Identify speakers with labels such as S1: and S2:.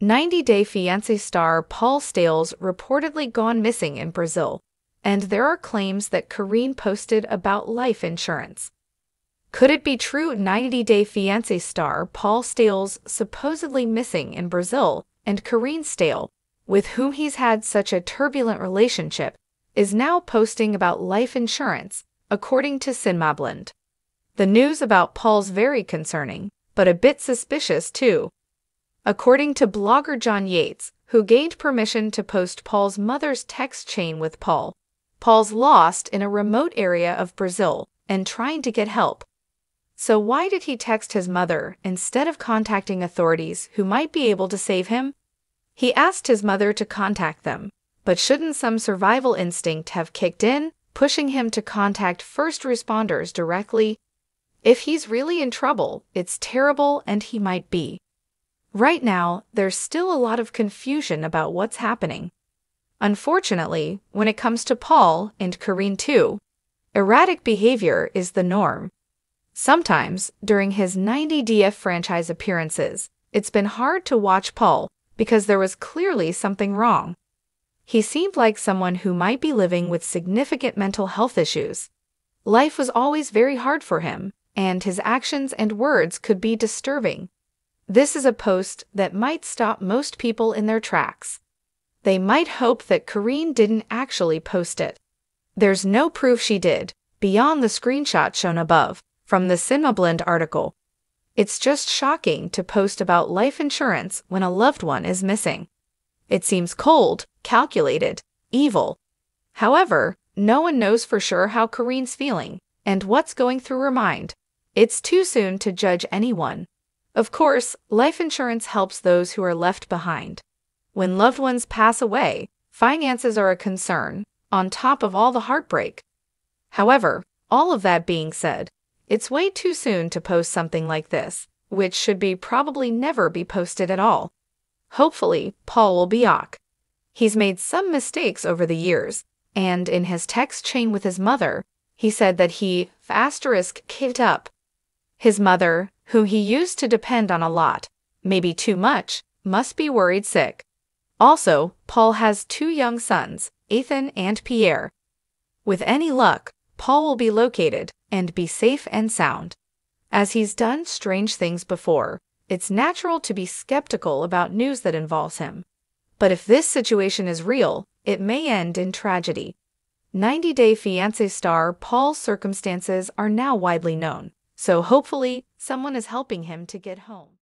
S1: 90 Day Fiancé star Paul Staehle's reportedly gone missing in Brazil, and there are claims that Karine posted about life insurance. Could it be true 90 Day Fiancé star Paul Staehle's supposedly missing in Brazil and Karine Staehle, with whom he's had such a turbulent relationship, is now posting about life insurance, according to Cinemablend. The news about Paul's very concerning, but a bit suspicious too. According to blogger John Yates, who gained permission to post Paul's mother's text chain with Paul, Paul's lost in a remote area of Brazil and trying to get help. So why did he text his mother instead of contacting authorities who might be able to save him? He asked his mother to contact them, but shouldn't some survival instinct have kicked in, pushing him to contact first responders directly? If he's really in trouble, it's terrible and he might be. Right now, there's still a lot of confusion about what's happening. Unfortunately, when it comes to Paul and Karine too, erratic behavior is the norm. Sometimes, during his 90 DF franchise appearances, it's been hard to watch Paul because there was clearly something wrong. He seemed like someone who might be living with significant mental health issues. Life was always very hard for him, and his actions and words could be disturbing. This is a post that might stop most people in their tracks. They might hope that Karine didn't actually post it. There's no proof she did, beyond the screenshot shown above, from the Cinemablend article. It's just shocking to post about life insurance when a loved one is missing. It seems cold, calculated, evil. However, no one knows for sure how Karine's feeling and what's going through her mind. It's too soon to judge anyone. Of course, life insurance helps those who are left behind. When loved ones pass away, finances are a concern, on top of all the heartbreak. However, all of that being said, it's way too soon to post something like this, which should be probably never be posted at all. Hopefully, Paul will be ok. He's made some mistakes over the years, and in his text chain with his mother, he said that he asterisk kicked up. His mother, whom he used to depend on a lot, maybe too much, must be worried sick. Also, Paul has two young sons, Ethan and Pierre. With any luck, Paul will be located and be safe and sound. As he's done strange things before, it's natural to be skeptical about news that involves him. But if this situation is real, it may end in tragedy. 90 Day Fiancé star Paul's circumstances are now widely known so hopefully someone is helping him to get home.